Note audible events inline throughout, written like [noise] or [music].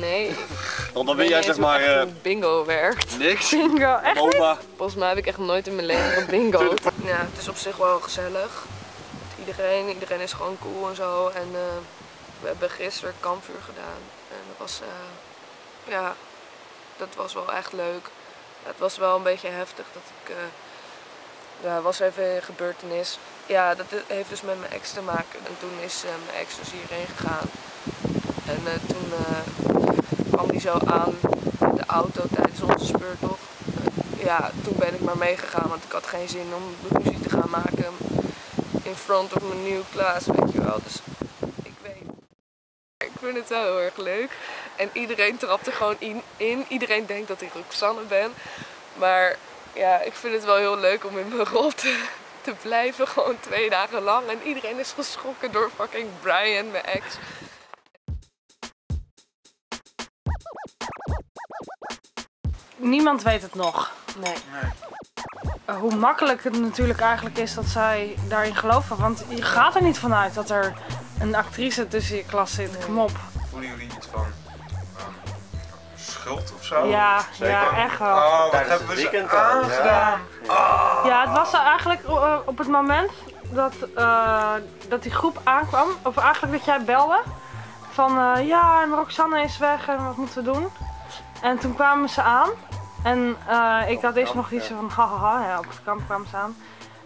Nee. Want dan ben jij zeg maar eh, een bingo werkt. niks. Bingo, echt niet? Oma. Volgens mij heb ik echt nooit in mijn leven gebingo. Ja, het is op zich wel gezellig. Met iedereen, iedereen is gewoon cool en zo. En eh, we hebben gisteren kampvuur gedaan. En dat was, eh, ja, dat was wel echt leuk. Het was wel een beetje heftig dat ik, ja, was even een gebeurtenis. Ja, dat heeft dus met mijn ex te maken. En toen is mijn ex dus hierheen gegaan. En eh, toen eh, kwam hij zo aan de auto tijdens onze speurtocht. Ja, toen ben ik maar meegegaan, want ik had geen zin om ruzie te gaan maken in front of mijn nieuwe klas, weet je wel. Dus ik weet. Ik vind het wel heel erg leuk. En iedereen trapt er gewoon in. in. Iedereen denkt dat ik Roxanne ben. Maar ja, ik vind het wel heel leuk om in mijn rol te, te blijven. Gewoon twee dagen lang. En iedereen is geschrokken door fucking Brian, mijn ex. Niemand weet het nog. Nee. Uh, hoe makkelijk het natuurlijk eigenlijk is dat zij daarin geloven. Want je gaat er niet vanuit dat er een actrice tussen je klas zit. Kom op. Voelen jullie iets van ehm, schuld of zo? Ja, Zeker. ja, echt wel. Oh, wat hebben we ze weekend ja. aangedaan? Ja, het was eigenlijk eh, op het moment dat, eh, dat die groep aankwam. Of eigenlijk dat jij belde. Van eh, ja, en Roxanne is weg en wat moeten we doen? En toen kwamen ze aan. En eh, ik had eerst nog iets van hahaha, ja, op het kamp kwamen ze aan.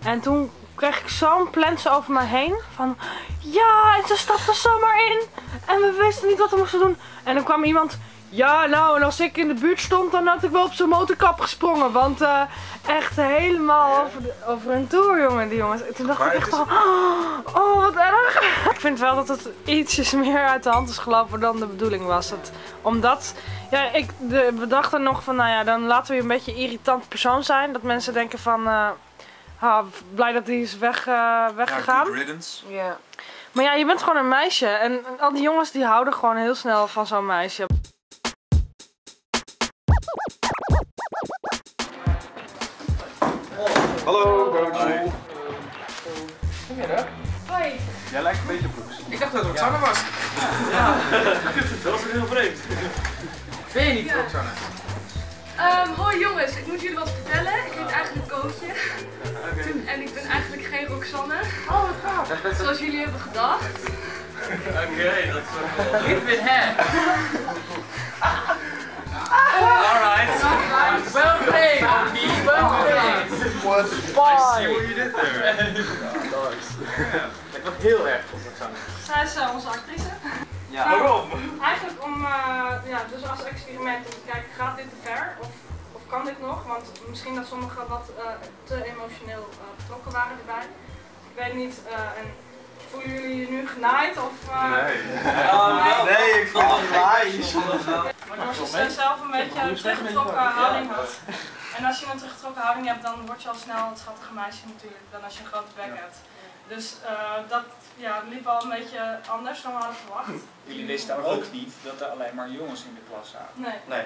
En toen kreeg ik zo'n plens over me heen. Van ja, en ze stapte zomaar in. En we wisten niet wat we moesten doen. En dan kwam iemand. Ja, nou, en als ik in de buurt stond, dan had ik wel op zijn motorkap gesprongen. Want eh, echt helemaal over, de- over een tour, jongen, die jongens. En toen dacht Maar ik echt van, [gasps] oh. Ik vind wel dat het ietsjes meer uit de hand is gelopen dan de bedoeling was. Dat, omdat, ja, ik, de, we dachten nog van, nou ja, dan laten we een beetje een irritant persoon zijn. Dat mensen denken van, eh, ah, blij dat hij is weg, eh, Ja, weggegaan. Ja. Maar ja, je bent gewoon een meisje. En al die jongens die houden gewoon heel snel van zo'n meisje. Hallo, Bootje. Hoi. Jij lijkt een beetje Roes. Ik dacht dat het Roxanne was. [laughs] Dat was heel vreemd. Ben je niet Roxanne? Ehm, hoi jongens, ik moet jullie wat vertellen. Ik heet eigenlijk Kootje. En ik ben eigenlijk geen Roxanne. Oh, wat gaaf. Zoals jullie hebben gedacht. Oké, dat is wel Ik ben hè. Alright. Well played, Okie. Well played. See what you did there. [laughs] [laughs] [laughs] Ik was heel erg op Roxanne. Zij is eh, onze actrice. Ja. Waarom? Eigenlijk om, eh, ja, dus als experiment om te kijken, gaat dit te ver? Of, of kan dit nog? Want misschien dat sommigen wat eh, te emotioneel eh, betrokken waren erbij. Ik weet niet, eh, en voelen jullie je nu genaaid? Of, eh, Nee, ik vond het nice. Waardoor ze zelf een beetje een teruggetrokken houding had. En als je een teruggetrokken houding hebt, dan word je al snel het schattige meisje natuurlijk, dan als je een grote bek hebt. Dus eh, dat ja, liep al een beetje anders dan we hadden verwacht. [laughs] Jullie wisten ook niet dat er alleen maar jongens in de klas zaten. Nee, Nee.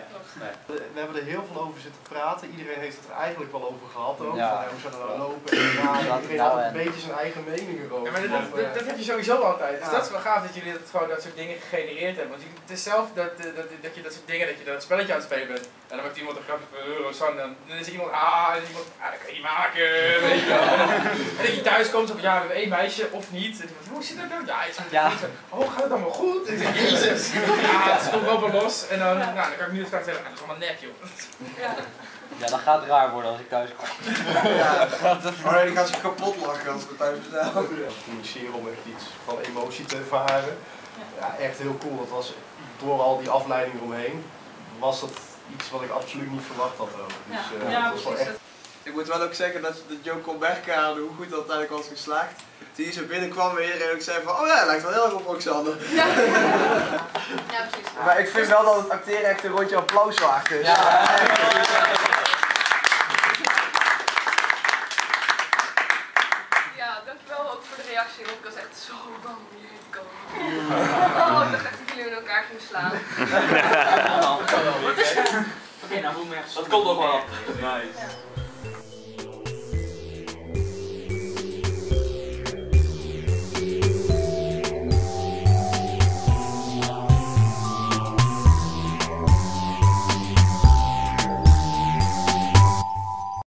We hebben er heel veel over zitten praten. Iedereen heeft het er eigenlijk wel over gehad ook. Ja. Van, hoe zou dat nou lopen? En ja, iedereen nou had en. een beetje zijn eigen mening erover. Ja, maar dat, dat, eh, dat heb je sowieso altijd. Dus Ja. dat is wel gaaf dat jullie dat, gewoon dat soort dingen gegenereerd hebben. Want het is zelf dat, eh, dat, dat je dat soort dingen, dat je dat spelletje aan het spelen bent. En dan maakt iemand een grapje van oh, Rosanne. Dan, dan is er iemand, ah, en iemand, ah, dat kan je niet maken. [laughs] Weet je wel. En dat je thuis komt zo van, ja, we hebben één meisje of niet. En dan, hoe zit dat nou? Ja, iets van Ja. goed. Oh, gaat het allemaal goed? Ik jezus. Ja, het stond wel wel los. En dan, nou, dan kan ik nu straks zeggen, ah, dat is allemaal nep, joh. Ja, dat gaat raar worden als ik thuis kom. Nee, die gaat zich kapot lachen als we thuis zijn. communiceren om echt iets van emotie te ervaren. Ja, echt heel cool. Dat was door al die afleiding eromheen, was dat iets wat ik absoluut niet verwacht had ook. Dus Ja, eh, ja, dat was wel precies. echt Ik moet wel ook zeggen dat de Joe Colbert kade, hoe goed dat uiteindelijk was geslaagd. Toen hij zo binnenkwam weer en ik zei van, oh ja, hij lijkt wel heel erg op Roxanne. Ja, [laughs] precies. Maar ik vind wel dat het acteren echt een rondje applaus waard is. Ja, dankjewel ook voor de reactie, want ik was echt zo bang om hierheen te komen. Oh, [laughs] ik dacht echt dat jullie in elkaar gingen slaan. [laughs] Oké, nou moet ik me echt Dat komt nog wel. Nice.